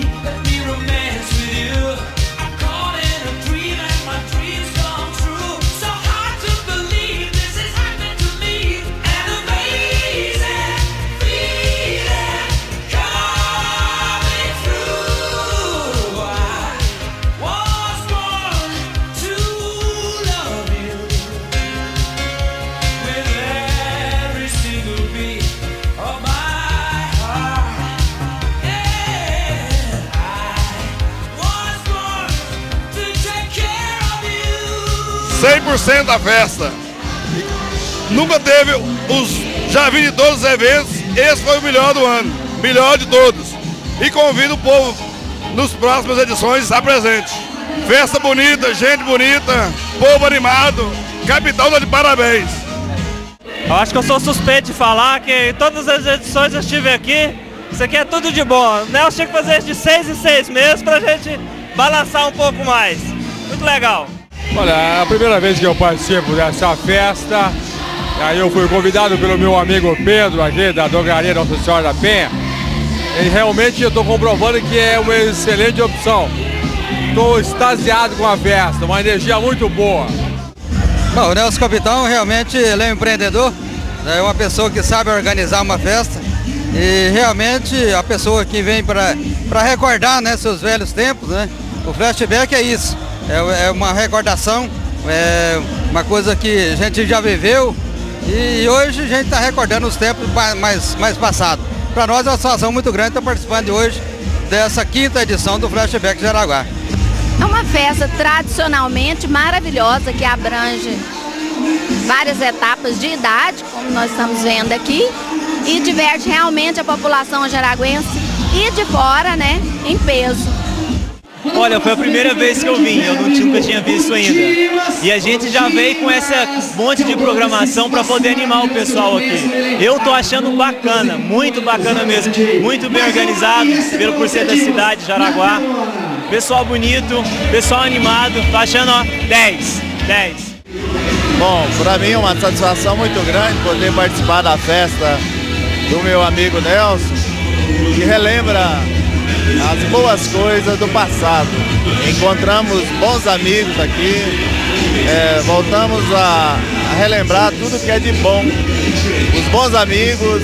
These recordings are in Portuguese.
that we 100% da festa. Nunca teve os. Já vi de todos os eventos, esse foi o melhor do ano. Melhor de todos. E convido o povo nos próximas edições a estar presente. Festa bonita, gente bonita, povo animado, capital de parabéns. Eu acho que eu sou suspeito de falar que em todas as edições eu estive aqui. Isso aqui é tudo de bom. O Nelson tinha que fazer de seis em seis meses pra gente balançar um pouco mais. Muito legal. Olha, é a primeira vez que eu participo dessa festa. Aí eu fui convidado pelo meu amigo Pedro aqui, da Drogaria Nossa Senhora da Penha. E realmente eu estou comprovando que é uma excelente opção. Estou extasiado com a festa, uma energia muito boa. Bom, o Nelson Capitão realmente ele é um empreendedor, é uma pessoa que sabe organizar uma festa e realmente a pessoa que vem para recordar né, seus velhos tempos, né? O flashback é isso, é, é uma recordação, é uma coisa que a gente já viveu e hoje a gente está recordando os tempos mais, mais passados. Para nós é uma satisfação muito grande estar participando de hoje dessa quinta edição do Flashback de Araguá. É uma festa tradicionalmente maravilhosa que abrange várias etapas de idade, como nós estamos vendo aqui, e diverte realmente a população jaraguense e de fora, né, em peso. Olha, foi a primeira vez que eu vim, eu nunca tinha visto ainda. E a gente já veio com essa monte de programação para poder animar o pessoal aqui. Eu tô achando bacana, muito bacana mesmo, muito bem organizado, pelo por ser da cidade de Jaraguá. Pessoal bonito, pessoal animado, tô achando ó, 10, 10. Bom, para mim é uma satisfação muito grande poder participar da festa do meu amigo Nelson, que relembra as boas coisas do passado. Encontramos bons amigos aqui, é, voltamos a, a, relembrar tudo que é de bom. Os bons amigos,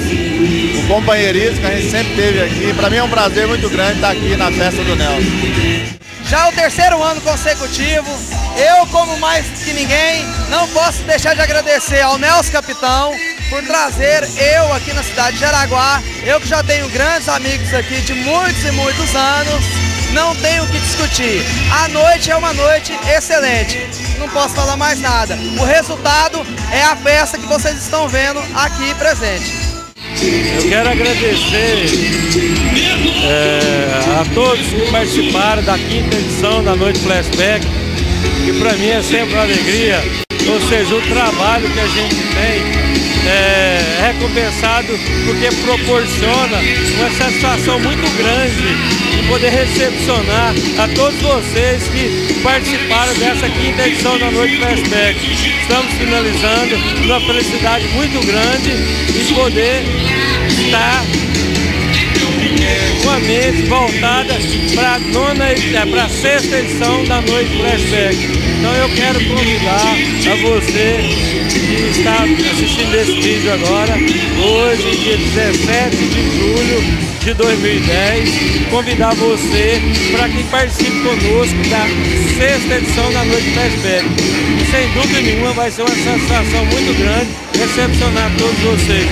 o companheirismo que a gente sempre teve aqui. Para mim é um prazer muito grande estar aqui na festa do Nelson. Já o terceiro ano consecutivo, eu, como mais que ninguém, não posso deixar de agradecer ao Nelson Capitão, por trazer eu aqui na cidade de Jaraguá. Eu que já tenho grandes amigos aqui de muitos e muitos anos, não tenho o que discutir. A noite é uma noite excelente. Não posso falar mais nada. O resultado é a festa que vocês estão vendo aqui presente. Eu quero agradecer é, a todos que participaram da quinta edição da Noite Flashback, que para mim é sempre uma alegria, ou seja, o trabalho que a gente tem é, recompensado porque proporciona uma satisfação muito grande de poder recepcionar a todos vocês que participaram dessa quinta edição da Noite Flashback. Estamos finalizando uma felicidade muito grande de poder estar com a mente voltada para a é, sexta edição da Noite Flashback. Então eu quero convidar a você que está assistindo esse vídeo agora, hoje, dia 17 de julho de 2010, convidar você para que participe conosco da sexta edição da Noite Flashback. Sem dúvida nenhuma vai ser uma sensação muito grande recepcionar todos vocês.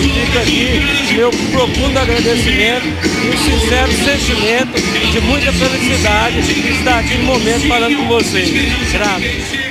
Fica aqui meu profundo agradecimento e um sincero sentimento de muita felicidade de estar aqui no momento falando com vocês. Grato.